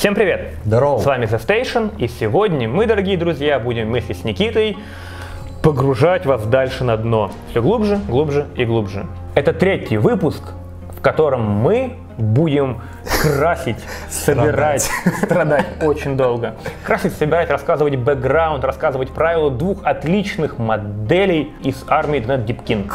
Всем привет! Здорово! С вами The Station, и сегодня мы, дорогие друзья, будем вместе с Никитой погружать вас дальше на дно. Все глубже, глубже и глубже. Это третий выпуск, в котором мы будем красить, собирать, страдать очень долго. Красить, собирать, рассказывать бэкграунд, рассказывать правила двух отличных моделей из армии Донет Дипкин.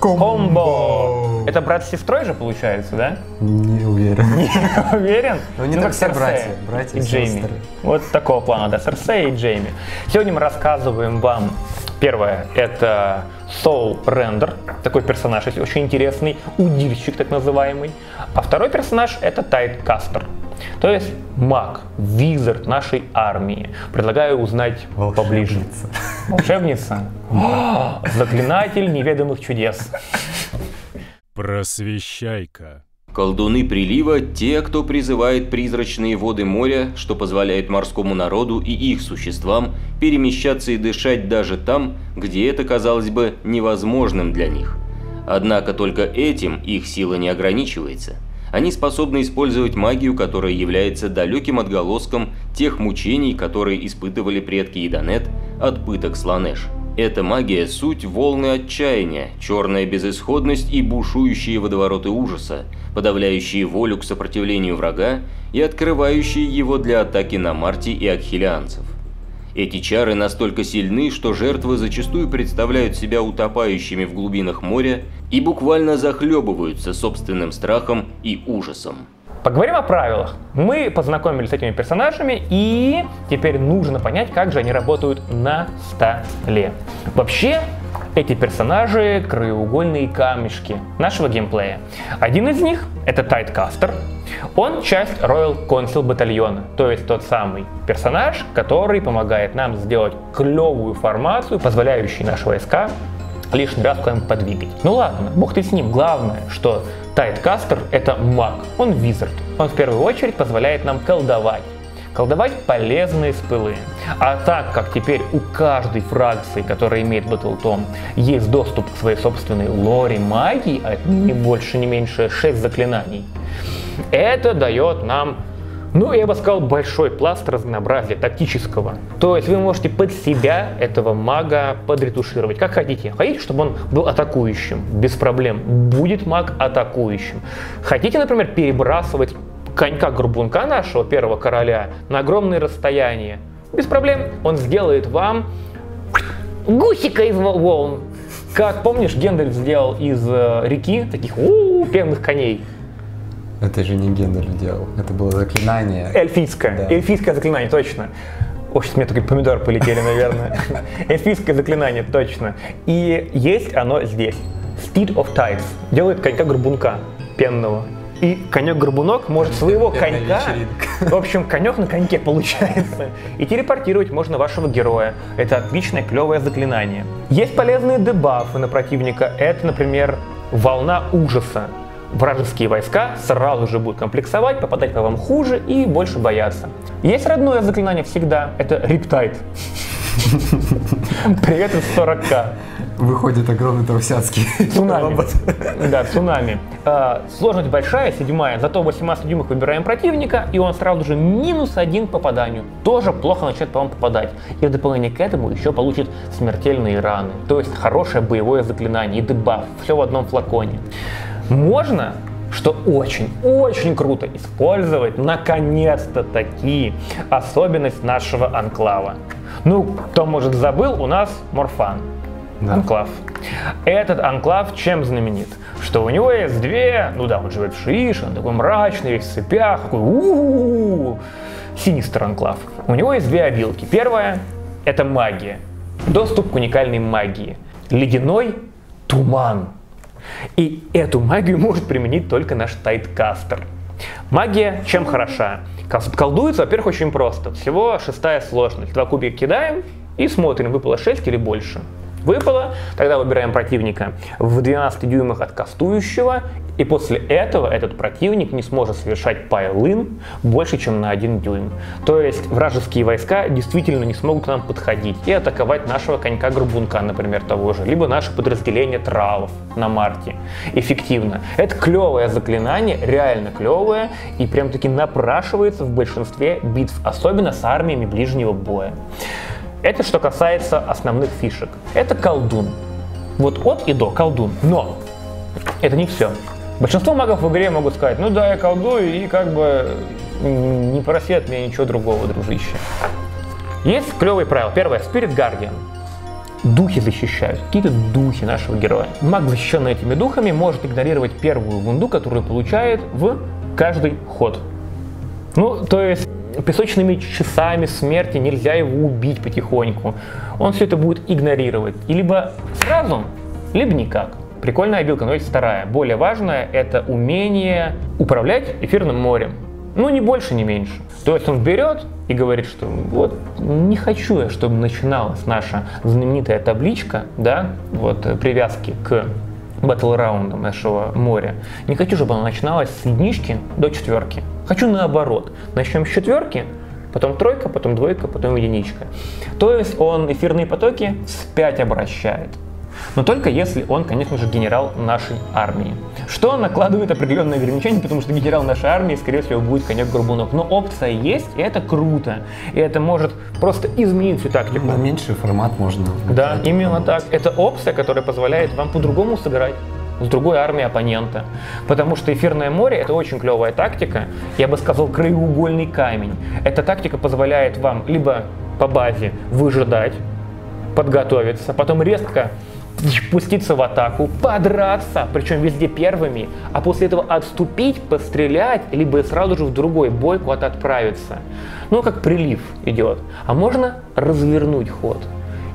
Комбо! Это брат с сестрой же получается, да? Не уверен. Не уверен? Ну, не Ну, так все братья, братья и Джейми. Вот такого плана, да, Серсея и Джейми. Сегодня мы рассказываем вам, первое, это Soul Render, такой персонаж есть очень интересный, удильщик так называемый. А второй персонаж это Тайткастер, то есть маг, визард нашей армии. Предлагаю узнать поближе. Волшебница. Волшебница? О, Заклинатель неведомых чудес. Просвещайка. Колдуны прилива – те, кто призывает призрачные воды моря, что позволяет морскому народу и их существам перемещаться и дышать даже там, где это казалось бы невозможным для них. Однако только этим их сила не ограничивается. Они способны использовать магию, которая является далеким отголоском тех мучений, которые испытывали предки Иданет от пыток Сланеш. Эта магия – суть волны отчаяния, черная безысходность и бушующие водовороты ужаса, подавляющие волю к сопротивлению врага и открывающие его для атаки на Марти и акхилианцев. Эти чары настолько сильны, что жертвы зачастую представляют себя утопающими в глубинах моря и буквально захлебываются собственным страхом и ужасом. Поговорим о правилах. Мы познакомились с этими персонажами, и теперь нужно понять, как же они работают на столе. Вообще, эти персонажи – краеугольные камешки нашего геймплея. Один из них – это Тайткастер. Он часть Royal Council батальона, то есть тот самый персонаж, который помогает нам сделать клевую формацию, позволяющую наши войска лишний раз куда-нибудь подвигать. Ну ладно, бог ты с ним. Главное, что Тайткастер — это маг, он визард. Он в первую очередь позволяет нам колдовать. Колдовать полезные спылы. А так как теперь у каждой фракции, которая имеет Battle есть доступ к своей собственной лоре магии, а это не больше, не меньше 6 заклинаний, это дает нам ну, я бы сказал, большой пласт разнообразия тактического. То есть вы можете под себя этого мага подретушировать, как хотите. Хотите, чтобы он был атакующим? Без проблем. Будет маг атакующим. Хотите, например, перебрасывать конька-горбунка нашего первого короля на огромные расстояния? Без проблем. Он сделает вам гусика из вол- волн. Как помнишь, Гендальф сделал из э, реки таких у пенных коней. Это же не Гендальф делал, это было заклинание. Эльфийское. Да. Эльфийское заклинание, точно. Ой, сейчас мне только помидоры полетели, наверное. Эльфийское заклинание, точно. И есть оно здесь. Steed of Tides. Делает конька-горбунка пенного. И конек-горбунок может своего конька, в общем, конек на коньке получается, и телепортировать можно вашего героя. Это отличное, клевое заклинание. Есть полезные дебафы на противника. Это, например, волна ужаса. Вражеские войска сразу же будут комплексовать, попадать по вам хуже и больше бояться. Есть родное заклинание всегда, это Рептайд. Привет из 40к. Выходит огромный трусяцкий Цунами. Да, цунами. А, сложность большая, седьмая, зато 18 дюймах выбираем противника, и он сразу же минус один попаданию. Тоже плохо начнет по вам попадать. И в дополнение к этому еще получит смертельные раны. То есть хорошее боевое заклинание и дебаф. Все в одном флаконе. Можно что очень-очень круто использовать наконец-то таки особенность нашего анклава. Ну, кто может забыл, у нас Морфан. Да. Анклав. Этот анклав чем знаменит? Что у него есть две, ну да, он живет в Шише, он такой мрачный, весь в цепях, такой у Синистр анклав. У него есть две обилки. Первая – это магия. Доступ к уникальной магии. Ледяной туман. И эту магию может применить только наш Тайткастер. Магия чем хороша? Кол- Колдуется, во-первых, очень просто. Всего шестая сложность. Два кубика кидаем и смотрим, выпало 6 или больше. Выпало, тогда выбираем противника в 12 дюймах от кастующего, и после этого этот противник не сможет совершать пайлын больше, чем на 1 дюйм. То есть вражеские войска действительно не смогут к нам подходить и атаковать нашего конька-горбунка, например, того же, либо наше подразделение тралов на марте эффективно. Это клевое заклинание, реально клевое, и прям таки напрашивается в большинстве битв, особенно с армиями ближнего боя. Это что касается основных фишек. Это колдун. Вот от и до колдун. Но это не все. Большинство магов в игре могут сказать, ну да, я колдую, и как бы не проси от меня ничего другого, дружище. Есть клевые правила. Первое, Spirit Guardian. Духи защищают, какие-то духи нашего героя. Маг, защищенный этими духами, может игнорировать первую вунду, которую получает в каждый ход. Ну, то есть песочными часами смерти нельзя его убить потихоньку. Он все это будет игнорировать. И либо сразу, либо никак. Прикольная обилка, но есть вторая. Более важная – это умение управлять эфирным морем. Ну, не больше, не меньше. То есть он берет и говорит, что вот не хочу я, чтобы начиналась наша знаменитая табличка, да, вот э, привязки к батл раундам нашего моря. Не хочу, чтобы она начиналась с единички до четверки. Хочу наоборот. Начнем с четверки, потом тройка, потом двойка, потом единичка. То есть он эфирные потоки вспять обращает но только если он, конечно же, генерал нашей армии. Что накладывает определенные ограничения, потому что генерал нашей армии, скорее всего, будет конек Горбунов. Но опция есть, и это круто. И это может просто изменить всю тактику. На меньший формат можно. Да, именно так. Это опция, которая позволяет вам по-другому сыграть с другой армией оппонента. Потому что эфирное море это очень клевая тактика. Я бы сказал, краеугольный камень. Эта тактика позволяет вам либо по базе выжидать, подготовиться, потом резко пуститься в атаку, подраться, причем везде первыми, а после этого отступить, пострелять, либо сразу же в другой бой куда-то отправиться. Ну, как прилив идет. А можно развернуть ход.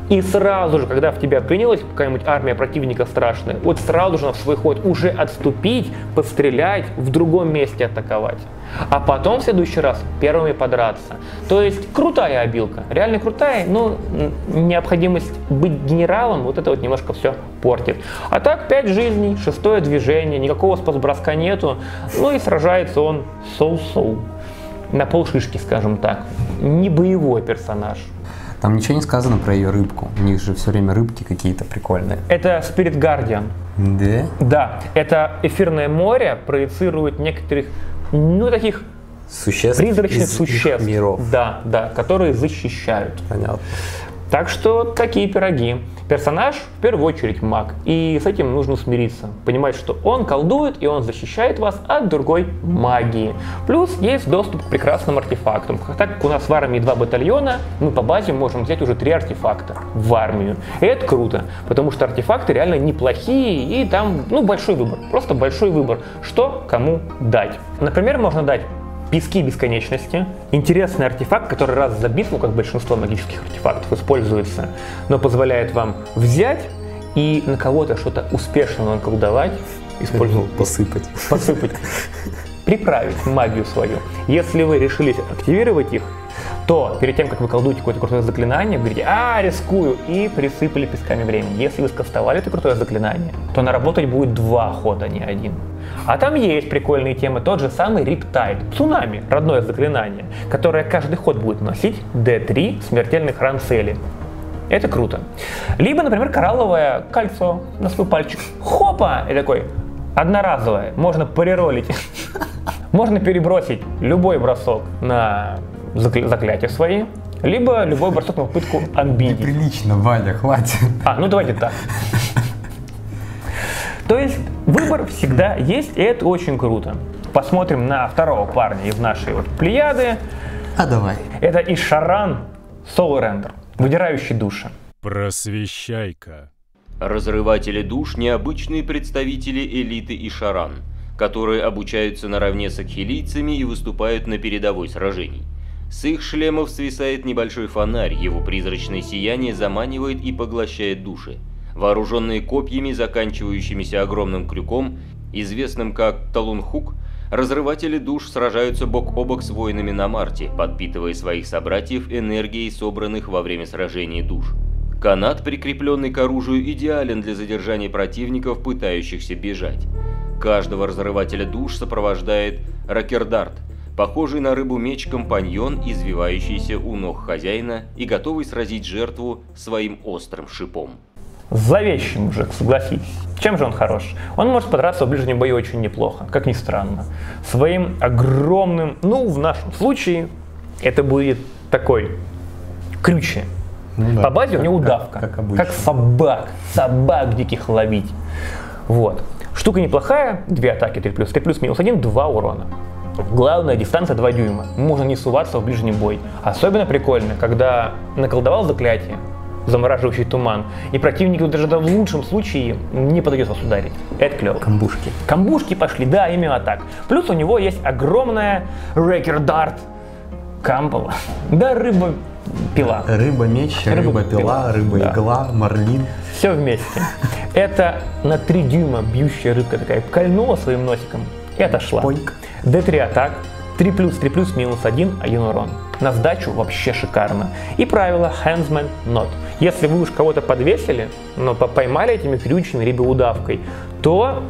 И сразу же, когда в тебя принялась какая-нибудь армия противника страшная, вот сразу же на свой ход уже отступить, пострелять, в другом месте атаковать. А потом в следующий раз первыми подраться. То есть крутая обилка, реально крутая, но необходимость быть генералом, вот это вот немножко все портит. А так 5 жизней, шестое движение, никакого спасброска нету, ну и сражается он соу-соу. На полшишки, скажем так. Не боевой персонаж. Там ничего не сказано про ее рыбку. У них же все время рыбки какие-то прикольные. Это Spirit Guardian. Да? Да, это эфирное море проецирует некоторых, ну, таких Существ призрачных из существ. миров. Да, да, которые защищают. Понятно. Так что такие пироги. Персонаж в первую очередь маг, и с этим нужно смириться. Понимать, что он колдует, и он защищает вас от другой магии. Плюс есть доступ к прекрасным артефактам. Так как у нас в армии два батальона, мы по базе можем взять уже три артефакта в армию. И это круто, потому что артефакты реально неплохие, и там ну, большой выбор. Просто большой выбор, что кому дать. Например, можно дать Пески бесконечности. Интересный артефакт, который раз за битву, как большинство магических артефактов, используется, но позволяет вам взять и на кого-то что-то успешно наколдовать, использовать, Ну, Посыпать. посыпать, приправить магию свою. Если вы решились активировать их, то перед тем, как вы колдуете какое-то крутое заклинание, вы говорите, а, рискую, и присыпали песками времени. Если вы скастовали это крутое заклинание, то наработать будет два хода, а не один. А там есть прикольные темы, тот же самый Riptide, цунами, родное заклинание, которое каждый ход будет носить D3 смертельных ран цели. Это круто. Либо, например, коралловое кольцо на свой пальчик. Хопа! И такой, одноразовое, можно переролить. Можно перебросить любой бросок на заклятия свои, либо любой бросок на попытку обидеть. Прилично, Ваня, хватит. А, ну давайте так. То есть выбор всегда есть, и это очень круто. Посмотрим на второго парня из нашей вот плеяды. А давай. Это Ишаран Солрендер, выдирающий души. Просвещайка. Разрыватели душ – необычные представители элиты Ишаран, которые обучаются наравне с акхилийцами и выступают на передовой сражений. С их шлемов свисает небольшой фонарь, его призрачное сияние заманивает и поглощает души. Вооруженные копьями, заканчивающимися огромным крюком, известным как Талунхук, разрыватели душ сражаются бок о бок с воинами на Марте, подпитывая своих собратьев энергией, собранных во время сражений душ. Канат, прикрепленный к оружию, идеален для задержания противников, пытающихся бежать. Каждого разрывателя душ сопровождает ракердарт, похожий на рыбу меч компаньон, извивающийся у ног хозяина и готовый сразить жертву своим острым шипом. Зловещий мужик, согласитесь. Чем же он хорош? Он может подраться в ближнем бою очень неплохо, как ни странно. Своим огромным, ну, в нашем случае, это будет такой крюче. Ну да, По базе у как- него как- удавка. как обычно. собак. Собак диких ловить. Вот. Штука неплохая. Две атаки 3 плюс. 3 плюс минус 1, 2 урона. Главная дистанция 2 дюйма. Можно не суваться в ближний бой. Особенно прикольно, когда наколдовал заклятие, замораживающий туман, и противник даже в лучшем случае не подойдет вас ударить. Это клево. Камбушки. Камбушки пошли, да, именно так. Плюс у него есть огромная Рекер Дарт Камбала. Да, рыба пила. Рыба-меч, Рыба- рыба-пила, да. рыба-игла, марлин. Все вместе. Это на 3 дюйма бьющая рыбка такая кольнула своим носиком и отошла. Поньк. D3 атак, 3 плюс, 3 плюс, минус 1, 1 урон. На сдачу вообще шикарно. И правило Handsman Not. Если вы уж кого-то подвесили, но по- поймали этими крючьями либо удавкой, то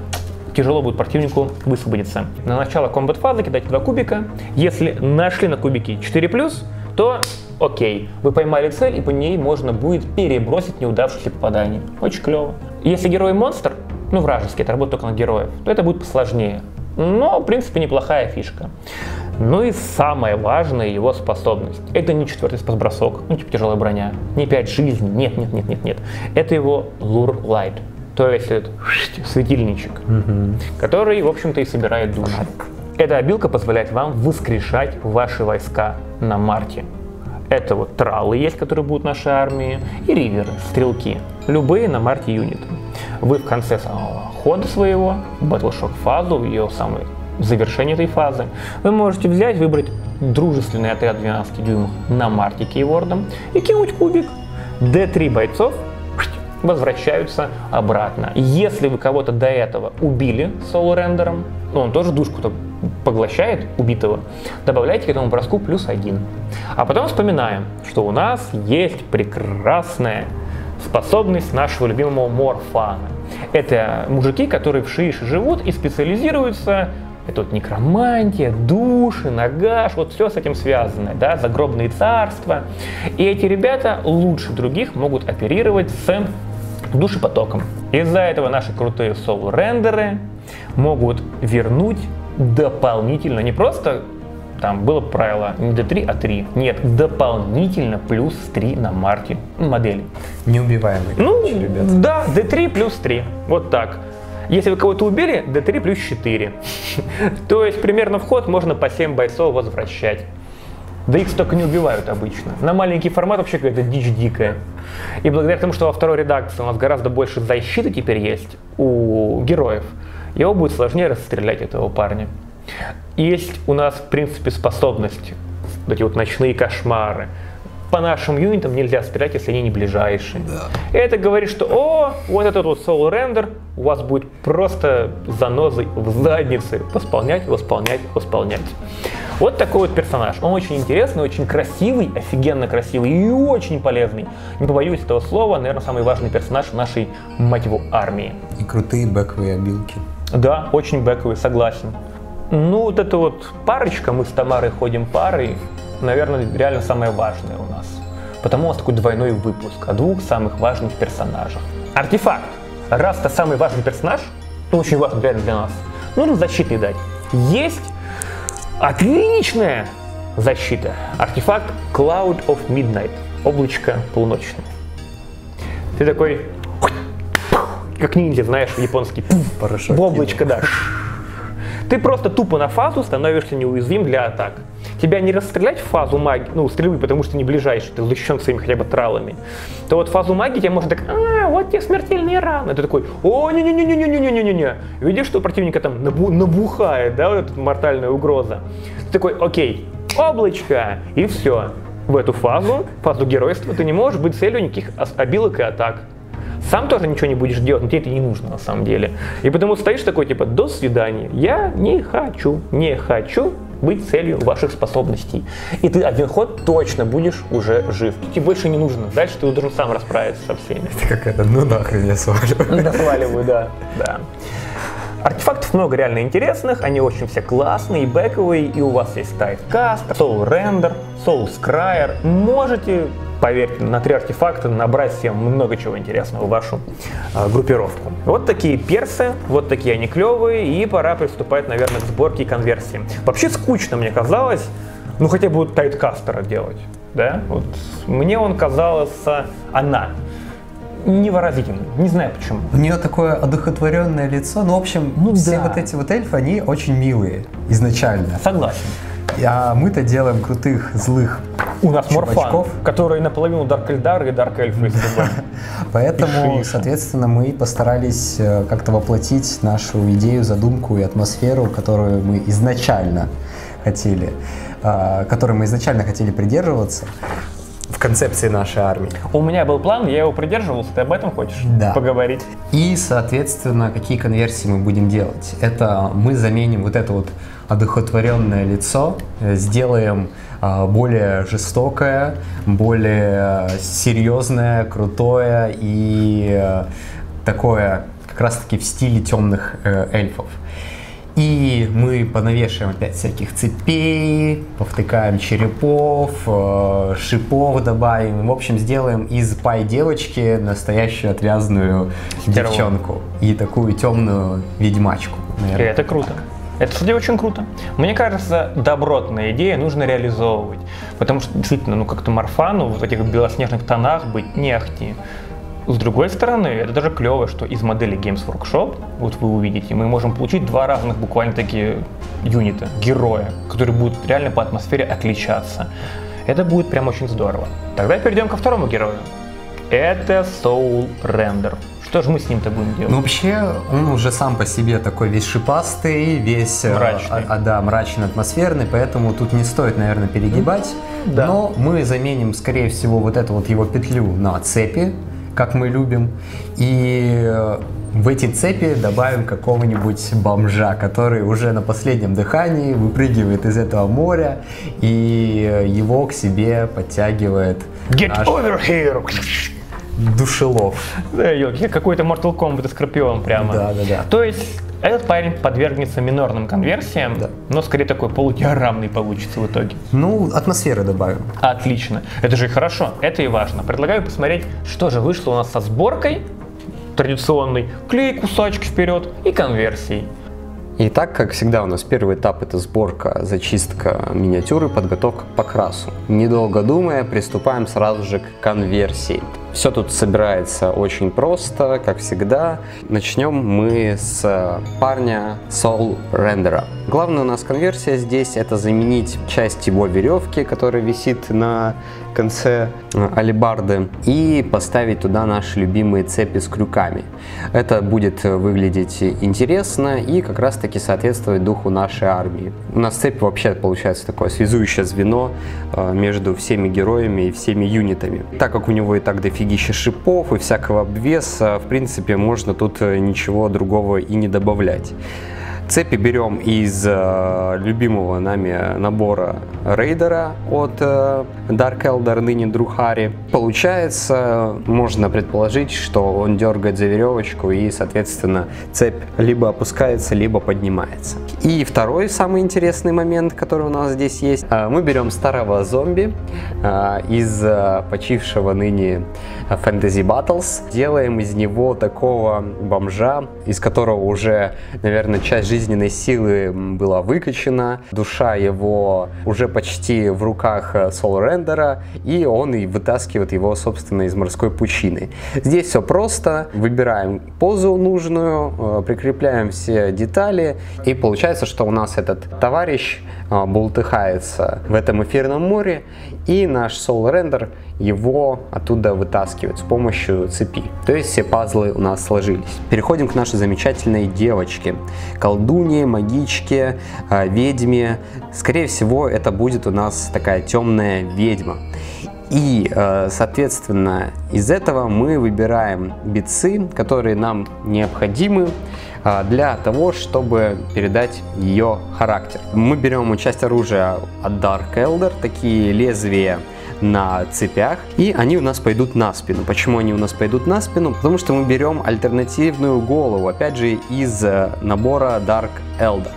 тяжело будет противнику высвободиться. На начало комбат фазы кидайте 2 кубика. Если нашли на кубике 4 плюс, то окей, вы поймали цель, и по ней можно будет перебросить неудавшееся попадание. Очень клево. Если герой монстр, ну вражеский, это работает только на героев, то это будет посложнее. Но, в принципе, неплохая фишка. Ну и самая важная его способность. Это не четвертый спас-бросок, ну типа тяжелая броня, не 5 жизней, нет, нет, нет, нет, нет. Это его Lure Light, то есть этот светильничек, который, в общем-то, и собирает души. Эта обилка позволяет вам воскрешать ваши войска на Марте. Это вот тралы есть, которые будут в нашей армии, и риверы, стрелки. Любые на Марте юниты. Вы в конце самого хода своего, Battleshock фазу, ее самое завершение этой фазы, вы можете взять, выбрать дружественный отряд 12 дюймов на Марте кейвордом и кинуть кубик. D3 бойцов возвращаются обратно. Если вы кого-то до этого убили соло-рендером, ну он тоже душку-то поглощает убитого, добавляйте к этому броску плюс один. А потом вспоминаем, что у нас есть прекрасная способность нашего любимого морфана. Это мужики, которые в Шиише живут и специализируются это вот некромантия, души, нагаш, вот все с этим связано, да, загробные царства. И эти ребята лучше других могут оперировать с душепотоком. Из-за этого наши крутые соло-рендеры могут вернуть дополнительно, не просто там было правило не D3, а 3. Нет, дополнительно плюс 3 на марке модели. Неубиваемый. Ну, короче, ребят. да, D3 плюс 3. Вот так. Если вы кого-то убили, D3 плюс 4. То есть примерно в ход можно по 7 бойцов возвращать. Да их столько не убивают обычно. На маленький формат вообще какая-то дичь дикая. И благодаря тому, что во второй редакции у нас гораздо больше защиты теперь есть у героев, его будет сложнее расстрелять этого парня. Есть у нас, в принципе, способность, вот эти вот ночные кошмары. По нашим юнитам нельзя стрелять, если они не ближайшие. И это говорит, что о, вот этот вот соло рендер у вас будет просто занозой в заднице восполнять, восполнять, восполнять. Вот такой вот персонаж. Он очень интересный, очень красивый, офигенно красивый и очень полезный. Не побоюсь этого слова, наверное, самый важный персонаж нашей, мать его, армии. И крутые бэковые обилки. Да, очень бэковый, согласен. Ну, вот эта вот парочка, мы с Тамарой ходим парой, наверное, реально самое важное у нас. Потому у нас такой двойной выпуск о двух самых важных персонажах. Артефакт. Раз это самый важный персонаж, ну, очень важный реально для нас, нужно защиты дать. Есть отличная защита. Артефакт Cloud of Midnight. Облачко полуночное. Ты такой, как ниндзя, знаешь, японский. Порошок В облачко, да. Ты просто тупо на фазу становишься неуязвим для атак. Тебя не расстрелять в фазу магии, ну, стрелы, потому что не ближайший, ты защищен своими хотя бы тралами. То вот фазу магии тебе можно так, а, вот тебе смертельные раны. Ты такой, о, не-не-не-не-не-не-не-не-не. Видишь, что противника там набу- набухает, да, вот эта мортальная угроза. Ты такой, окей, облачко, и все. В эту фазу, фазу геройства, ты не можешь быть целью никаких обилок и атак. Сам тоже ничего не будешь делать, но тебе это не нужно на самом деле. И потому стоишь такой, типа, до свидания. Я не хочу, не хочу быть целью ваших способностей. И ты один ход точно будешь уже жив. Тебе больше не нужно. Дальше ты должен сам расправиться со всеми. Это какая-то, ну нахрен я сваливаю. Да, сваливаю, да. да. Артефактов много реально интересных, они очень все классные и бэковые, и у вас есть Typecast, Soul Render, Soul Scryer. Можете поверьте, на три артефакта набрать всем много чего интересного в вашу э, группировку. Вот такие персы, вот такие они клевые, и пора приступать, наверное, к сборке и конверсии. Вообще скучно мне казалось, ну хотя бы вот тайткастера делать, да? Вот мне он казался, она, невыразительным. Не знаю почему. У нее такое одухотворенное лицо. Ну, в общем, ну, все да. вот эти вот эльфы, они очень милые изначально. Согласен. А мы-то делаем крутых, злых У нас Морфан, который наполовину Дарк Эльдар и Дарк Эльф, если Поэтому, соответственно, мы постарались э, как-то воплотить нашу идею, задумку и атмосферу, которую мы изначально хотели, а, которой мы изначально хотели придерживаться в концепции нашей армии. У меня был план, я его придерживался, ты об этом хочешь да. поговорить? И, соответственно, какие конверсии мы будем делать? Это мы заменим вот это вот одухотворенное лицо, э, сделаем а, более жестокое, более серьезное, крутое и э, такое как раз-таки в стиле темных э, эльфов. И мы понавешиваем опять всяких цепей, повтыкаем черепов, э, шипов добавим. В общем, сделаем из пай девочки настоящую отвязную Здорово. девчонку и такую темную ведьмачку. Наверное. И это круто. Это, кстати, очень круто. Мне кажется, добротная идея нужно реализовывать. Потому что, действительно, ну как-то Марфану в этих белоснежных тонах быть не ахти. С другой стороны, это даже клево, что из модели Games Workshop, вот вы увидите, мы можем получить два разных буквально такие юнита, героя, которые будут реально по атмосфере отличаться. Это будет прям очень здорово. Тогда перейдем ко второму герою. Это Soul Render. Что же мы с ним-то будем делать? Ну, вообще, он уже сам по себе такой весь шипастый, весь э, мрачный, а, а, да, мрачный, атмосферный, поэтому тут не стоит, наверное, перегибать. Да. Но мы заменим, скорее всего, вот эту вот его петлю на цепи, как мы любим. И э, в эти цепи добавим какого-нибудь бомжа, который уже на последнем дыхании выпрыгивает из этого моря и э, его к себе подтягивает Get наш over here! душелов. Да, какой-то Mortal Kombat Скорпион прямо. Да, да, да. То есть этот парень подвергнется минорным конверсиям, да. но скорее такой полудиаграммный получится в итоге. Ну, атмосферы добавим. Отлично. Это же и хорошо, это и важно. Предлагаю посмотреть, что же вышло у нас со сборкой традиционной, клей кусачки вперед и конверсией. И так, как всегда, у нас первый этап это сборка, зачистка миниатюры, подготовка к покрасу. Недолго думая, приступаем сразу же к конверсии. Все тут собирается очень просто, как всегда. Начнем мы с парня Soul Render. Главная у нас конверсия здесь это заменить часть его веревки, которая висит на конце э, алибарды и поставить туда наши любимые цепи с крюками. Это будет выглядеть интересно и как раз таки соответствовать духу нашей армии. У нас цепь вообще получается такое связующее звено э, между всеми героями и всеми юнитами. Так как у него и так дофигища шипов и всякого обвеса, в принципе можно тут э, ничего другого и не добавлять. Цепи берем из э, любимого нами набора рейдера от э, Dark Elder, ныне Друхари. Получается, можно предположить, что он дергает за веревочку и, соответственно, цепь либо опускается, либо поднимается. И второй самый интересный момент, который у нас здесь есть. Э, мы берем старого зомби э, из э, почившего ныне Fantasy Battles, делаем из него такого бомжа, из которого уже, наверное, часть жизни жизненной силы была выкачена, душа его уже почти в руках Сол э, Рендера, и он и вытаскивает его, собственно, из морской пучины. Здесь все просто, выбираем позу нужную, э, прикрепляем все детали, и получается, что у нас этот товарищ э, бултыхается в этом эфирном море, и наш Soul Render его оттуда вытаскивает с помощью цепи. То есть все пазлы у нас сложились. Переходим к нашей замечательной девочке. Колдунье, магичке, а, ведьме. Скорее всего, это будет у нас такая темная ведьма. И, а, соответственно, из этого мы выбираем битцы, которые нам необходимы для того, чтобы передать ее характер. Мы берем часть оружия от Dark Elder, такие лезвия на цепях, и они у нас пойдут на спину. Почему они у нас пойдут на спину? Потому что мы берем альтернативную голову, опять же, из э, набора Dark Elder.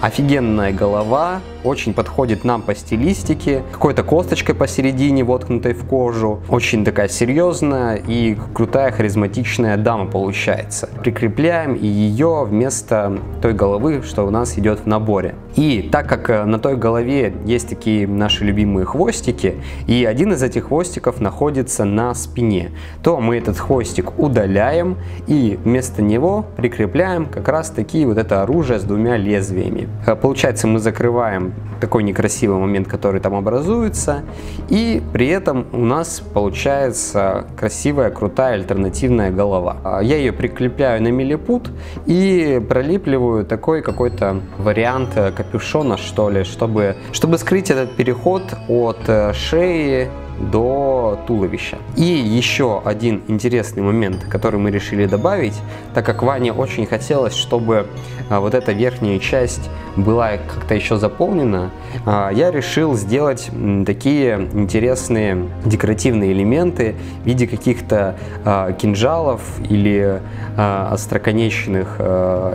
Офигенная голова, очень подходит нам по стилистике. Какой-то косточкой посередине, воткнутой в кожу. Очень такая серьезная и крутая харизматичная дама получается. Прикрепляем ее вместо той головы, что у нас идет в наборе. И так как э, на той голове есть такие наши любимые хвостики, и один из этих хвостиков находится на спине, то мы этот хвостик удаляем и вместо него прикрепляем как раз такие вот это оружие с двумя лезвиями. Э, получается, мы закрываем такой некрасивый момент, который там образуется. И при этом у нас получается красивая, крутая альтернативная голова. А, я ее прикрепляю на милипут и пролипливаю такой какой-то вариант капюшона, что ли, чтобы, чтобы скрыть этот переход от э, шеи до туловища. И еще один интересный момент, который мы решили добавить, так как Ване очень хотелось, чтобы а, вот эта верхняя часть была как-то еще заполнена, а, я решил сделать такие интересные декоративные элементы в виде каких-то а, кинжалов или остроконечных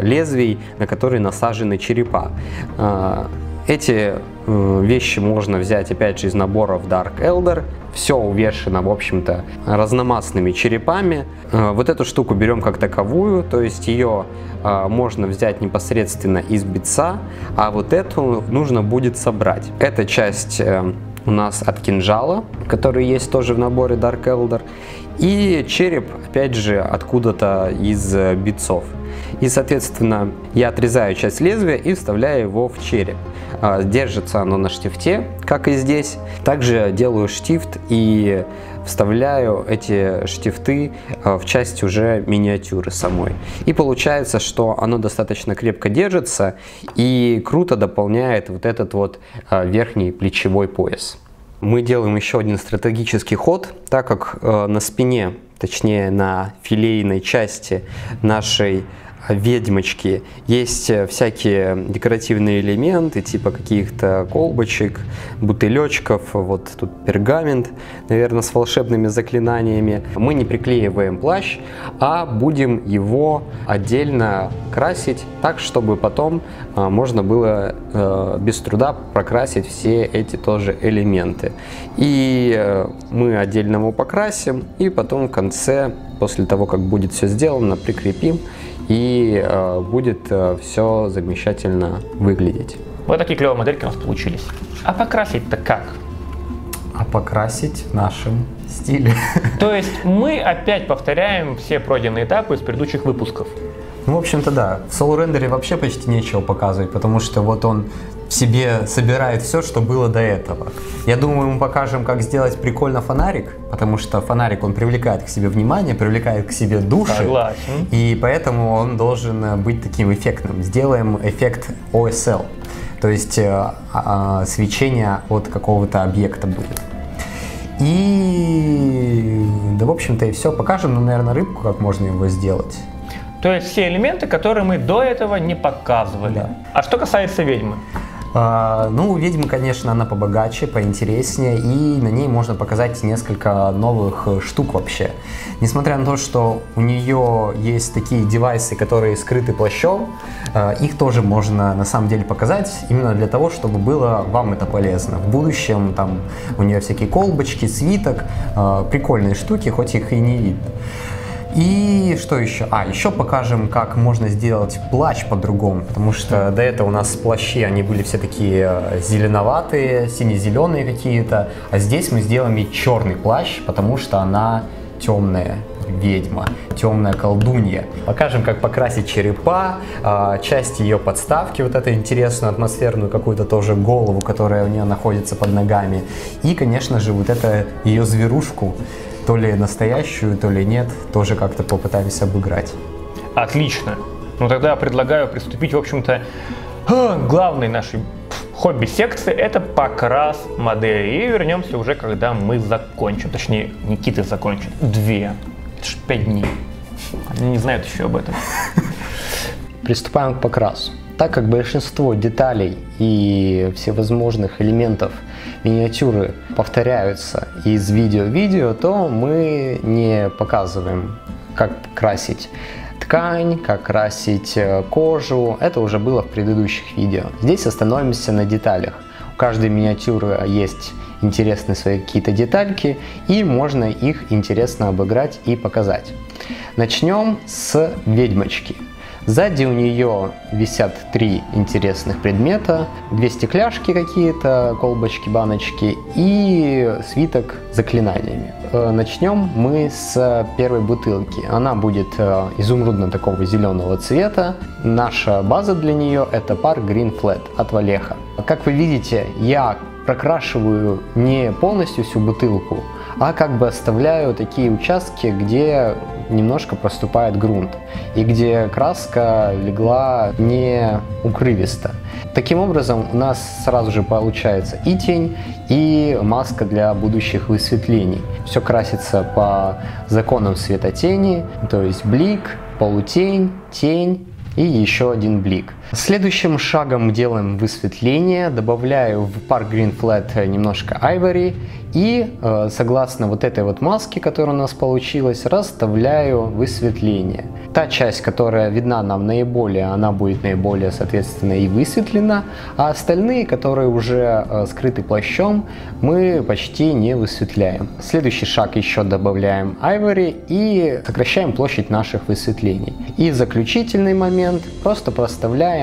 лезвий, на которые насажены черепа. Эти э, вещи можно взять опять же из наборов Dark Elder. Все увешано, в общем-то, разномастными черепами. Э, вот эту штуку берем как таковую, то есть ее э, можно взять непосредственно из битца, а вот эту нужно будет собрать. Эта часть у нас от кинжала, который есть тоже в наборе Dark Elder. И череп, опять же, откуда-то из битцов. И, соответственно, я отрезаю часть лезвия и вставляю его в череп. А, держится оно на штифте, как и здесь. Также делаю штифт и вставляю эти штифты а, в часть уже миниатюры самой. И получается, что оно достаточно крепко держится и круто дополняет вот этот вот а, верхний плечевой пояс. Мы делаем еще один стратегический ход, так как на спине, точнее на филейной части нашей ведьмочки. Есть э, всякие декоративные элементы, типа каких-то колбочек, бутылечков, вот тут пергамент, наверное, с волшебными заклинаниями. Мы не приклеиваем плащ, а будем его отдельно красить так, чтобы потом а, можно было а, без труда прокрасить все эти тоже элементы. И а, мы отдельно его покрасим, и потом в конце, после того, как будет все сделано, прикрепим и э, будет э, все замечательно выглядеть. Вот такие клевые модельки у нас получились. А покрасить-то как? А покрасить в нашем стиле. То есть мы опять повторяем все пройденные этапы из предыдущих выпусков. Ну, в общем-то, да. В Soul Render вообще почти нечего показывать, потому что вот он в себе собирает все, что было до этого. Я думаю, мы покажем, как сделать прикольно фонарик, потому что фонарик, он привлекает к себе внимание, привлекает к себе души. Согласен. И поэтому он должен быть таким эффектным. Сделаем эффект OSL, то есть э, э, свечение от какого-то объекта будет. И да, в общем-то, и все. Покажем, ну, наверное, рыбку, как можно его сделать. То есть все элементы, которые мы до этого не показывали. Да. А что касается ведьмы? А, ну, ведьма, конечно, она побогаче, поинтереснее, и на ней можно показать несколько новых штук вообще. Несмотря на то, что у нее есть такие девайсы, которые скрыты плащом, э, их тоже можно на самом деле показать, именно для того, чтобы было вам это полезно. В будущем там у нее всякие колбочки, свиток, э, прикольные штуки, хоть их и не видно. И что еще? А, еще покажем, как можно сделать плащ по-другому, потому что до этого у нас плащи, они были все такие э, зеленоватые, сине-зеленые какие-то, а здесь мы сделаем ей черный плащ, потому что она темная ведьма, темная колдунья. Покажем, как покрасить черепа, а, часть ее подставки, вот эту интересную атмосферную какую-то тоже голову, которая у нее находится под ногами. И, конечно же, вот это ее зверушку, то ли настоящую, то ли нет, тоже как-то попытаемся обыграть. Отлично. Ну тогда предлагаю приступить, в общем-то, к главной нашей хобби-секции – это покрас модели. И вернемся уже, когда мы закончим. Точнее, Никита закончит. Две. Это ж пять дней. Они не знают еще об этом. Приступаем к покрасу. Так как большинство деталей и всевозможных элементов миниатюры повторяются из видео в видео, то мы не показываем, как красить ткань, как красить э, кожу. Это уже было в предыдущих видео. Здесь остановимся на деталях. У каждой миниатюры есть интересные свои какие-то детальки, и можно их интересно обыграть и показать. Начнем с ведьмочки. Сзади у нее висят три интересных предмета, две стекляшки какие-то, колбочки, баночки и свиток с заклинаниями. Э, начнем мы с первой бутылки. Она будет э, изумрудно такого зеленого цвета. Наша база для нее это пар Green Flat от Валеха. Как вы видите, я прокрашиваю не полностью всю бутылку, а как бы оставляю такие участки, где немножко проступает грунт и где краска легла не укрывисто. Таким образом у нас сразу же получается и тень, и маска для будущих высветлений. Все красится по законам светотени, то есть блик, полутень, тень и еще один блик. Следующим шагом делаем высветление, добавляю в Park Green Flat немножко Ivory и э, согласно вот этой вот маске, которая у нас получилась, расставляю высветление. Та часть, которая видна нам наиболее, она будет наиболее, соответственно, и высветлена, а остальные, которые уже э, скрыты плащом, мы почти не высветляем. Следующий шаг еще добавляем Ivory и сокращаем площадь наших высветлений. И заключительный момент просто проставляем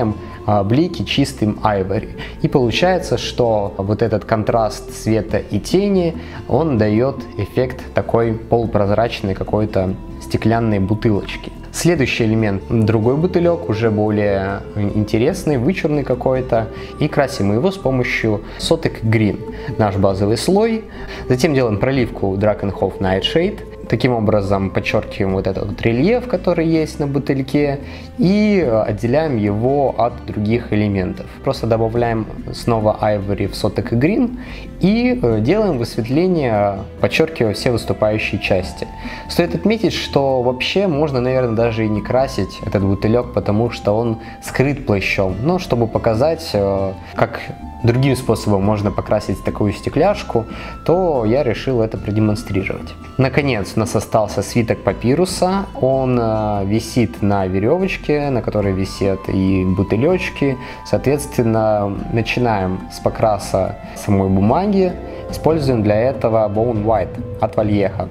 а, блики чистым ivory. И получается, что вот этот контраст света и тени, он дает эффект такой полупрозрачной какой-то стеклянной бутылочки. Следующий элемент, другой бутылек, уже более интересный, вычурный какой-то. И красим его с помощью соток Green, наш базовый слой. Затем делаем проливку Drakenhof Nightshade. Таким образом подчеркиваем вот этот вот рельеф, который есть на бутыльке, и отделяем его от других элементов. Просто добавляем снова Ivory в соток и Green и э, делаем высветление, подчеркивая все выступающие части. Стоит отметить, что вообще можно, наверное, даже и не красить этот бутылек, потому что он скрыт плащом. Но чтобы показать, э, как другим способом можно покрасить такую стекляшку, то я решил это продемонстрировать. Наконец у нас остался свиток папируса. Он э, висит на веревочке, на которой висят и бутылечки. Соответственно, начинаем с покраса самой бумаги. Используем для этого Bone White от Вальеха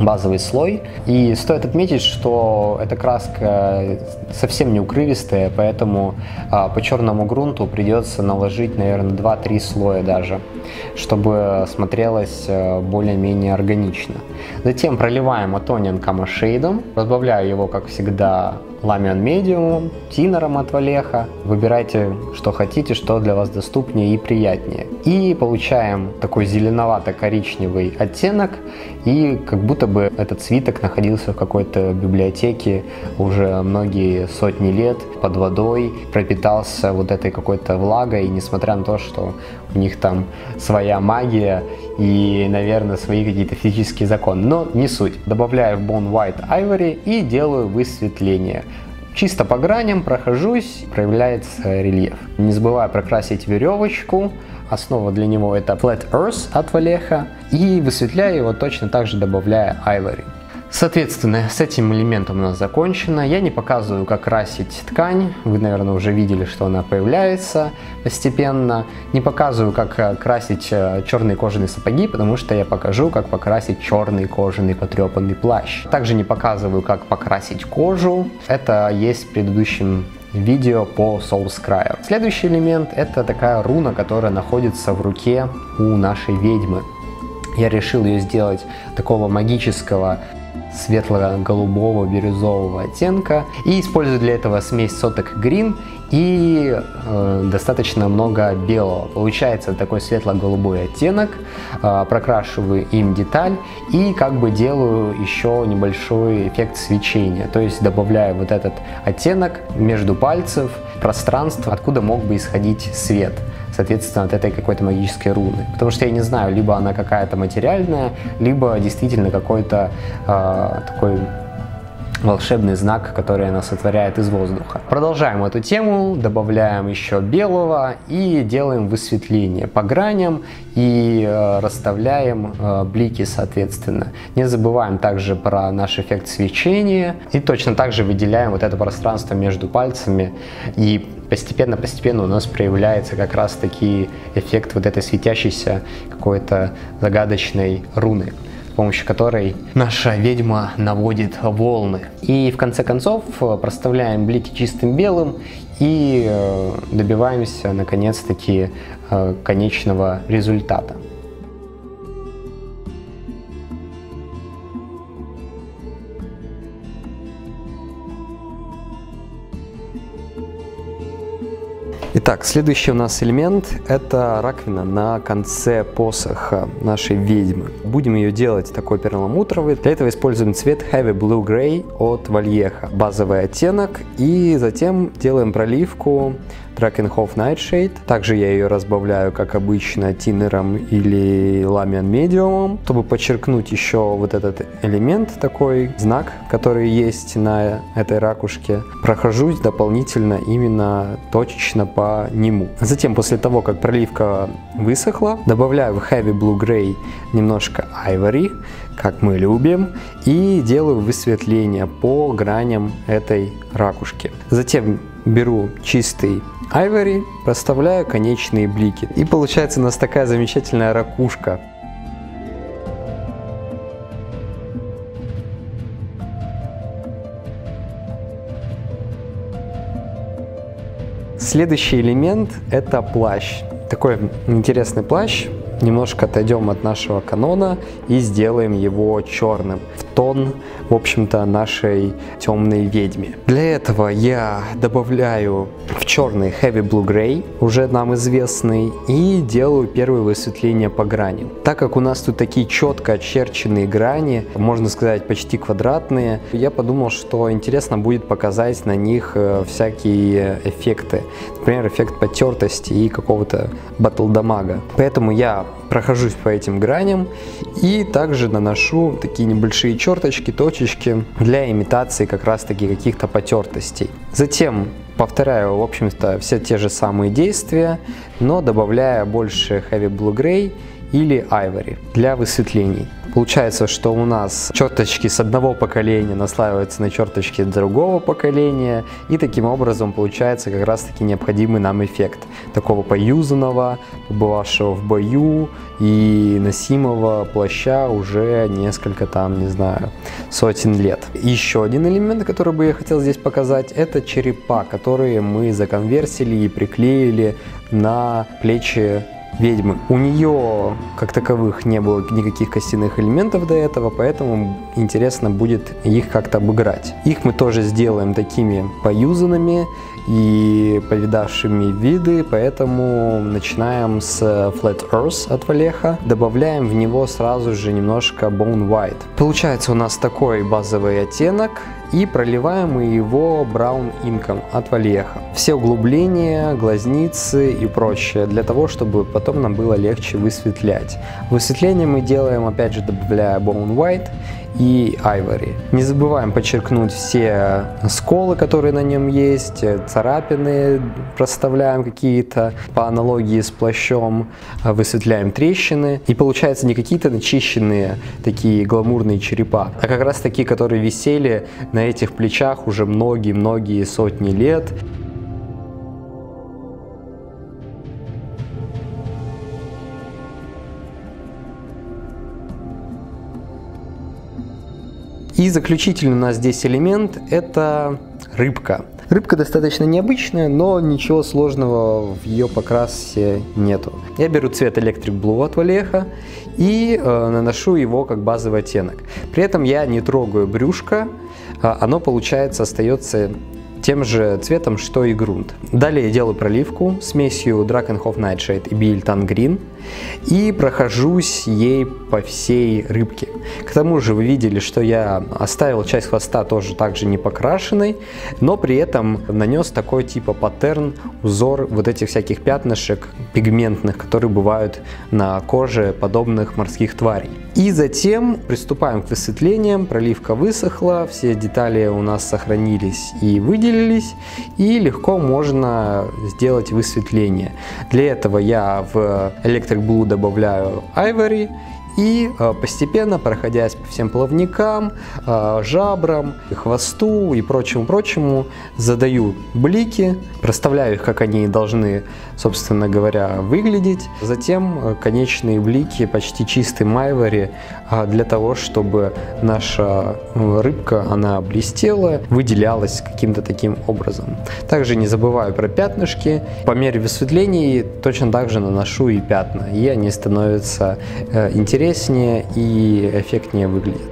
базовый слой. И стоит отметить, что эта краска совсем не укрывистая, поэтому а, по черному грунту придется наложить, наверное, 2-3 слоя даже, чтобы смотрелось а, более-менее органично. Затем проливаем атонин камашейдом, разбавляю его, как всегда, ламиан медиумом, тинером от Валеха. Выбирайте, что хотите, что для вас доступнее и приятнее. И получаем такой зеленовато-коричневый оттенок, и как будто бы этот свиток находился в какой-то библиотеке уже многие сотни лет под водой, пропитался вот этой какой-то влагой, и несмотря на то, что у них там своя магия и, наверное, свои какие-то физические законы. Но не суть. Добавляю в Bone White Ivory и делаю высветление. Чисто по граням прохожусь, проявляется рельеф. Не забываю прокрасить веревочку. Основа для него это Flat Earth от Валеха. И высветляю его точно так же добавляя Ivory. Соответственно, с этим элементом у нас закончено. Я не показываю, как красить ткань. Вы, наверное, уже видели, что она появляется постепенно. Не показываю, как э, красить э, черные кожаные сапоги, потому что я покажу, как покрасить черный кожаный потрепанный плащ. Также не показываю, как покрасить кожу. Это есть в предыдущем видео по Soulscryer. Следующий элемент это такая руна, которая находится в руке у нашей ведьмы. Я решил ее сделать такого магического светло-голубого бирюзового оттенка и использую для этого смесь соток грин и э, достаточно много белого. Получается такой светло-голубой оттенок, э, прокрашиваю им деталь и как бы делаю еще небольшой эффект свечения, то есть добавляю вот этот оттенок между пальцев, пространство, откуда мог бы исходить свет соответственно, от этой какой-то магической руны. Потому что я не знаю, либо она какая-то материальная, либо действительно какой-то э, такой волшебный знак, который она сотворяет из воздуха. Продолжаем эту тему, добавляем еще белого и делаем высветление по граням и э, расставляем э, блики соответственно. Не забываем также про наш эффект свечения и точно так же выделяем вот это пространство между пальцами и постепенно-постепенно у нас проявляется как раз таки эффект вот этой светящейся какой-то загадочной руны с помощью которой наша ведьма наводит волны. И в конце концов э, проставляем блики чистым белым и э, добиваемся наконец-таки э, конечного результата. Итак, следующий у нас элемент – это раковина на конце посоха нашей ведьмы. Будем ее делать такой перламутровый. Для этого используем цвет Heavy Blue Gray от Вальеха. Базовый оттенок. И затем делаем проливку Drakenhof Nightshade. Также я ее разбавляю, как обычно, тинером или ламиан медиумом, чтобы подчеркнуть еще вот этот элемент, такой знак, который есть на этой ракушке. Прохожусь дополнительно именно точечно по нему. Затем, после того, как проливка высохла, добавляю в Heavy Blue Gray немножко Ivory, как мы любим, и делаю высветление по граням этой ракушки. Затем беру чистый Ivory, проставляю конечные блики. И получается у нас такая замечательная ракушка. Следующий элемент это плащ. Такой интересный плащ. Немножко отойдем от нашего канона и сделаем его черным тон, в общем-то, нашей темной ведьме. Для этого я добавляю в черный Heavy Blue Gray, уже нам известный, и делаю первое высветление по грани. Так как у нас тут такие четко очерченные грани, можно сказать почти квадратные, я подумал, что интересно будет показать на них э, всякие эффекты. Например, эффект потертости и какого-то батл дамага. Поэтому я прохожусь по этим граням и также наношу такие небольшие черточки, точечки для имитации как раз таки каких-то потертостей. Затем повторяю, в общем-то, все те же самые действия, но добавляя больше Heavy Blue Gray или Ivory для высветлений. Получается, что у нас черточки с одного поколения наслаиваются на черточки другого поколения, и таким образом получается как раз таки необходимый нам эффект такого поюзанного, побывавшего в бою и носимого плаща уже несколько там, не знаю, сотен лет. Еще один элемент, который бы я хотел здесь показать, это черепа, которые мы законверсили и приклеили на плечи ведьмы. У нее, как таковых, не было никаких костяных элементов до этого, поэтому интересно будет их как-то обыграть. Их мы тоже сделаем такими поюзанными и повидавшими виды, поэтому начинаем с Flat Earth от Валеха, добавляем в него сразу же немножко Bone White. Получается у нас такой базовый оттенок, и проливаем мы его браун инком от Вальеха. Все углубления, глазницы и прочее, для того, чтобы потом нам было легче высветлять. Высветление мы делаем, опять же, добавляя Bone White и Ivory. Не забываем подчеркнуть все сколы, которые на нем есть, царапины проставляем какие-то по аналогии с плащом, высветляем трещины. И получается не какие-то начищенные такие гламурные черепа, а как раз такие, которые висели на этих плечах уже многие-многие сотни лет. И заключительный у нас здесь элемент – это рыбка. Рыбка достаточно необычная, но ничего сложного в ее покрасе нету. Я беру цвет Electric Blue от Валеха и э, наношу его как базовый оттенок. При этом я не трогаю брюшко, а оно получается остается тем же цветом, что и грунт. Далее я делаю проливку смесью Drakenhof Nightshade и Biltan Green и прохожусь ей по всей рыбке. К тому же вы видели, что я оставил часть хвоста тоже также не покрашенной, но при этом нанес такой типа паттерн, узор вот этих всяких пятнышек пигментных, которые бывают на коже подобных морских тварей. И затем приступаем к высветлениям, проливка высохла, все детали у нас сохранились и выделились, и легко можно сделать высветление. Для этого я в Electric Blue добавляю Ivory и э, постепенно, проходясь по всем плавникам, э, жабрам, хвосту и прочему-прочему, задаю блики, проставляю их, как они должны, собственно говоря, выглядеть. Затем э, конечные блики почти чистый майвори для того, чтобы наша рыбка, она блестела, выделялась каким-то таким образом. Также не забываю про пятнышки. По мере высветления точно так же наношу и пятна, и они становятся интересными интереснее и эффектнее выглядит.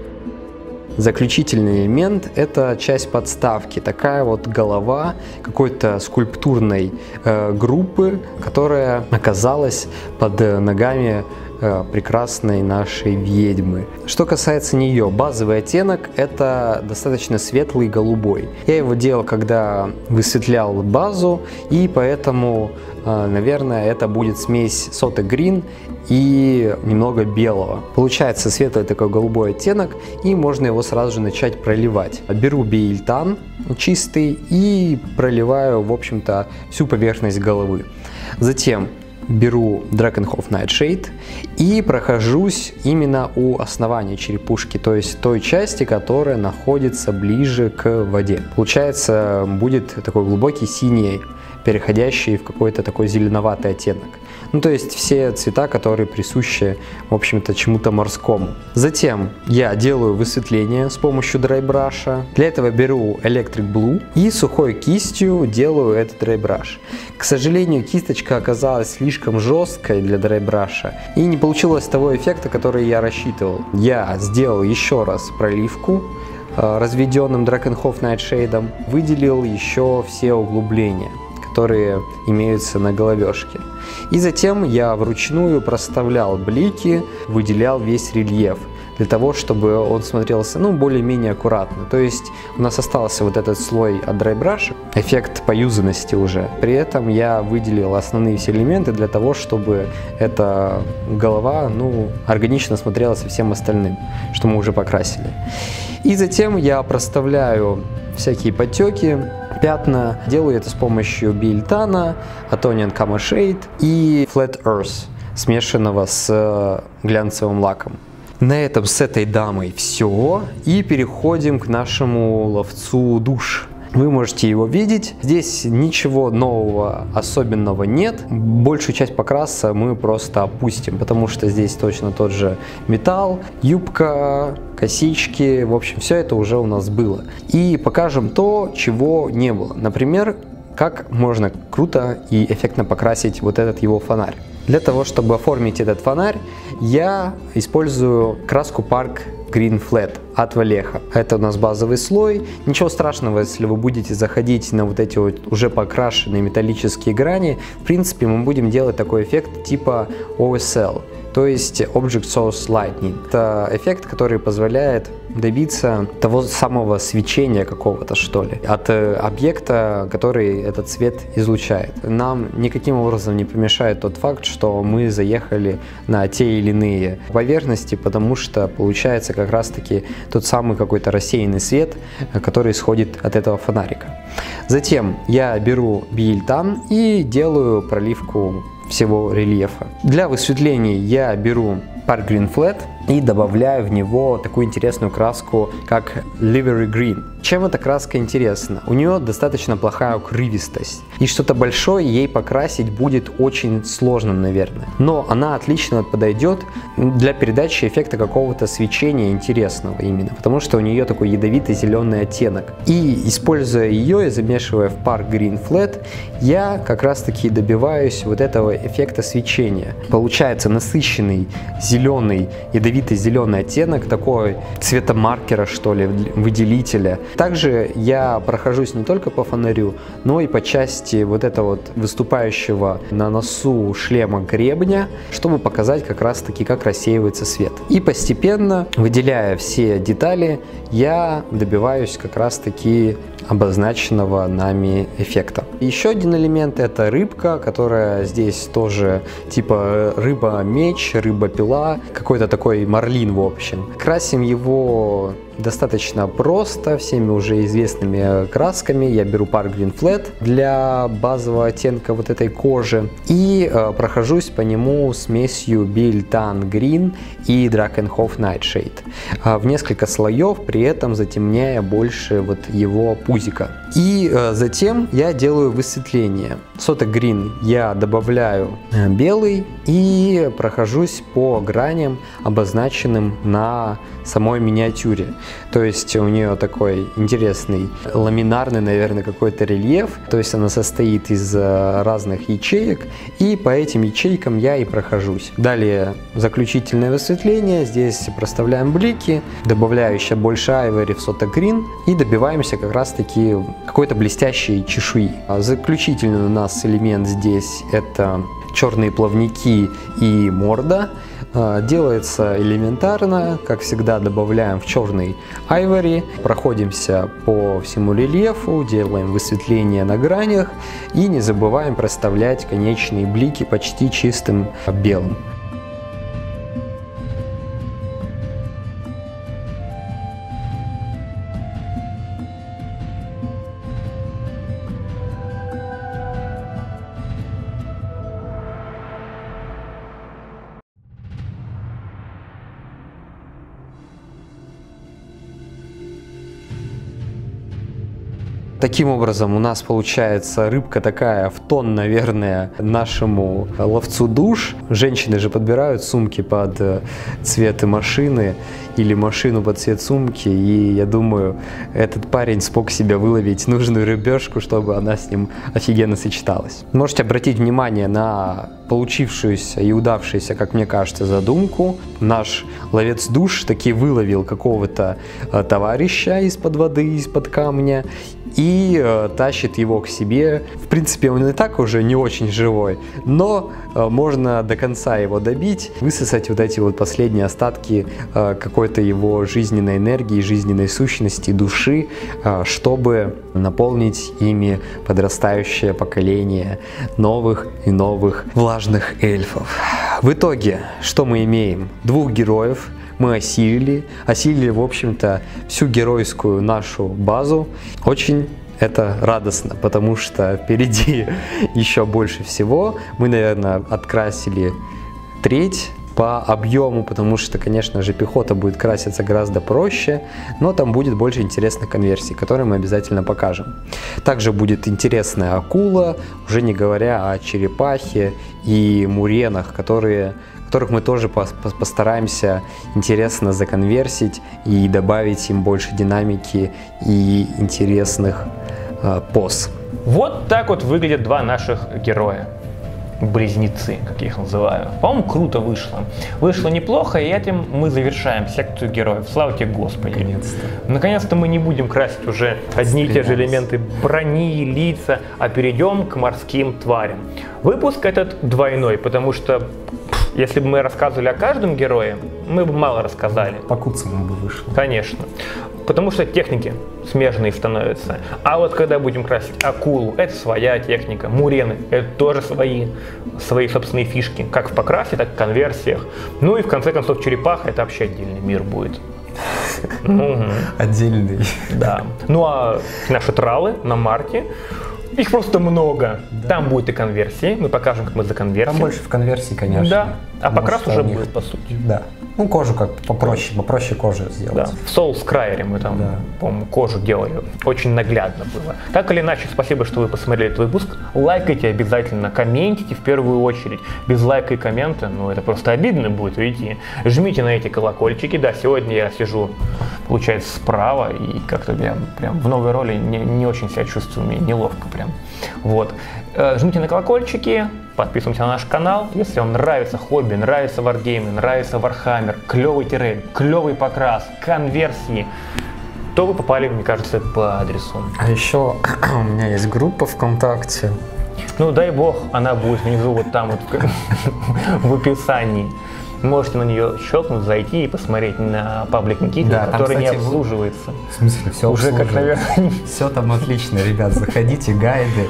Заключительный элемент – это часть подставки, такая вот голова какой-то скульптурной э, группы, которая оказалась под ногами э, прекрасной нашей ведьмы. Что касается нее, базовый оттенок – это достаточно светлый голубой. Я его делал, когда высветлял базу, и поэтому, э, наверное, это будет смесь соты грин и немного белого. Получается светлый такой голубой оттенок, и можно его сразу же начать проливать. Беру биильтан чистый и проливаю, в общем-то, всю поверхность головы. Затем беру Drakenhof Nightshade и прохожусь именно у основания черепушки, то есть той части, которая находится ближе к воде. Получается, будет такой глубокий синий, переходящий в какой-то такой зеленоватый оттенок. Ну, то есть все цвета, которые присущи, в общем-то, чему-то морскому. Затем я делаю высветление с помощью драйбраша. Для этого беру Electric Blue и сухой кистью делаю этот драйбраш. К сожалению, кисточка оказалась слишком жесткой для драйбраша и не получилось того эффекта, который я рассчитывал. Я сделал еще раз проливку, э, разведенным Drakenhof Nightshade, выделил еще все углубления которые имеются на головешке. И затем я вручную проставлял блики, выделял весь рельеф для того, чтобы он смотрелся ну, более-менее аккуратно. То есть у нас остался вот этот слой от драйбраша, эффект поюзанности уже. При этом я выделил основные все элементы для того, чтобы эта голова ну, органично смотрелась со всем остальным, что мы уже покрасили. И затем я проставляю всякие потеки, пятна. Делаю это с помощью бильтана, Atonian Camo Shade и Flat Earth, смешанного с э, глянцевым лаком. На этом с этой дамой все. И переходим к нашему ловцу душ. Вы можете его видеть. Здесь ничего нового особенного нет. Большую часть покраса мы просто опустим, потому что здесь точно тот же металл, юбка, косички. В общем, все это уже у нас было. И покажем то, чего не было. Например, как можно круто и эффектно покрасить вот этот его фонарь. Для того, чтобы оформить этот фонарь, я использую краску Park Green Flat от Валеха. Это у нас базовый слой. Ничего страшного, если вы будете заходить на вот эти вот уже покрашенные металлические грани. В принципе, мы будем делать такой эффект типа OSL то есть Object Source Lightning. Это эффект, который позволяет добиться того самого свечения какого-то, что ли, от э, объекта, который этот цвет излучает. Нам никаким образом не помешает тот факт, что мы заехали на те или иные поверхности, потому что получается как раз-таки тот самый какой-то рассеянный свет, который исходит от этого фонарика. Затем я беру биильтан и делаю проливку всего рельефа. Для высветления я беру Park Green Flat и добавляю в него такую интересную краску, как Livery Green. Чем эта краска интересна? У нее достаточно плохая укрывистость, и что-то большое ей покрасить будет очень сложно, наверное. Но она отлично подойдет для передачи эффекта какого-то свечения интересного именно, потому что у нее такой ядовитый зеленый оттенок. И используя ее и замешивая в Park Green Flat, я как раз таки добиваюсь вот этого эффекта свечения. Получается насыщенный зеленый ядовитый ядовитый зеленый оттенок, такой цветомаркера, что ли, выделителя. Также я прохожусь не только по фонарю, но и по части вот этого вот выступающего на носу шлема гребня, чтобы показать как раз таки, как рассеивается свет. И постепенно, выделяя все детали, я добиваюсь как раз таки обозначенного нами эффекта. Еще один элемент это рыбка, которая здесь тоже типа рыба-меч, рыба-пила, какой-то такой марлин в общем. Красим его достаточно просто, всеми уже известными красками. Я беру пар Green Flat для базового оттенка вот этой кожи и э, прохожусь по нему смесью Biltan Green и Drakenhof Nightshade э, в несколько слоев, при этом затемняя больше вот его пузика. И э, затем я делаю высветление. Сота Green я добавляю э, белый и прохожусь по граням, обозначенным на самой миниатюре. То есть у нее такой интересный ламинарный, наверное, какой-то рельеф. То есть она состоит из э, разных ячеек, и по этим ячейкам я и прохожусь. Далее заключительное высветление. Здесь проставляем блики, добавляю еще больше айвори в сота грин и добиваемся как раз таки какой-то блестящей чешуи. А заключительный у нас элемент здесь это черные плавники и морда. А, делается элементарно, как всегда добавляем в черный айвори, проходимся по всему рельефу, делаем высветление на гранях и не забываем проставлять конечные блики почти чистым белым. Таким образом, у нас получается рыбка такая в тон, наверное, нашему ловцу душ. Женщины же подбирают сумки под э, цветы машины или машину под цвет сумки. И я думаю, этот парень смог себе выловить нужную рыбешку, чтобы она с ним офигенно сочеталась. Можете обратить внимание на получившуюся и удавшуюся, как мне кажется, задумку. Наш ловец душ таки выловил какого-то э, товарища из-под воды, из-под камня и э, тащит его к себе. В принципе, он и так уже не очень живой, но э, можно до конца его добить, высосать вот эти вот последние остатки э, какой-то его жизненной энергии, жизненной сущности, души, э, чтобы наполнить ими подрастающее поколение новых и новых влажных эльфов. В итоге, что мы имеем? Двух героев, мы осилили, осилили, в общем-то, всю геройскую нашу базу. Очень это радостно, потому что впереди еще больше всего. Мы, наверное, открасили треть по объему, потому что, конечно же, пехота будет краситься гораздо проще, но там будет больше интересных конверсий, которые мы обязательно покажем. Также будет интересная акула, уже не говоря о черепахе и муренах, которые которых мы тоже постараемся интересно законверсить и добавить им больше динамики и интересных э, поз. Вот так вот выглядят два наших героя близнецы, как я их называю. По-моему, круто вышло. Вышло неплохо, и этим мы завершаем секцию героев. Слава тебе, Господи. Наконец-то. Наконец-то мы не будем красить уже одни и те же элементы брони, лица, а перейдем к морским тварям. Выпуск этот двойной, потому что если бы мы рассказывали о каждом герое, мы бы мало рассказали. По куцам бы вышло. Конечно. Потому что техники смежные становятся. А вот когда будем красить акулу, это своя техника. Мурены, это тоже свои, свои собственные фишки. Как в покрасе, так и в конверсиях. Ну и в конце концов черепаха, это вообще отдельный мир будет. Отдельный. Да. Ну а наши тралы на марте, их просто много. Да. Там будет и конверсии. Мы покажем, как мы законвертим. Там больше в конверсии, конечно. Да. А покрас уже них... будет, по сути. Да. Ну, кожу как попроще, попроще кожу сделать. Да. В Soul Scryer мы там, да. по-моему, кожу делали. Очень наглядно было. Так или иначе, спасибо, что вы посмотрели этот выпуск. Лайкайте обязательно, комментите в первую очередь. Без лайка и коммента, ну, это просто обидно будет, видите. Жмите на эти колокольчики. Да, сегодня я сижу, получается, справа, и как-то я прям в новой роли не, не очень себя чувствую, мне неловко прям. Вот. Э, жмите на колокольчики, подписываемся на наш канал. Если вам нравится хобби, нравится варгеймы, нравится Warhammer, клевый террейн, клевый покрас, конверсии, то вы попали, мне кажется, по адресу. А еще у меня есть группа ВКонтакте. Ну, дай бог, она будет внизу вот там вот в описании. Можете на нее щелкнуть, зайти и посмотреть на паблик Никиты, Да, который не кстати, вы- обслуживается. В смысле, все Уже как, наверное, Все там отлично, ребят, заходите, гайды,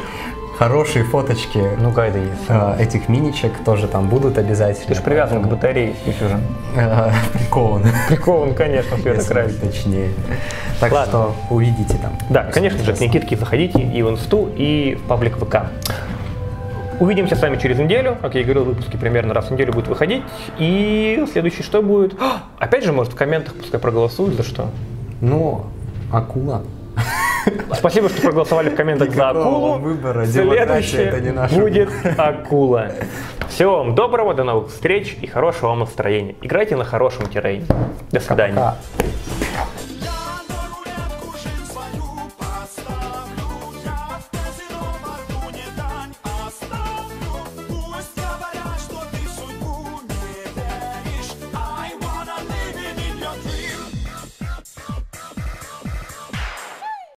хорошие фоточки ну гайды есть. э, этих миничек тоже там будут обязательно. Ты же привязан к поэтому, батарее, если уже. э, Прикован, Прикован, конечно, все это красит. точнее. Так Ладно. что увидите там. Да, конечно же, к Никитке заходите и в инсту, и в паблик ВК. Увидимся с вами через неделю. Как я и говорил, выпуски примерно раз в неделю будут выходить. И следующий что будет? А, Опять же, может, в комментах пускай проголосуют за что. Ну, акула. Спасибо, что проголосовали в комментах за акулу. выбора, демократия это не Следующее наша. будет акула. Всего вам доброго, до новых встреч и хорошего вам настроения. Играйте на хорошем террейне. До свидания. Пока.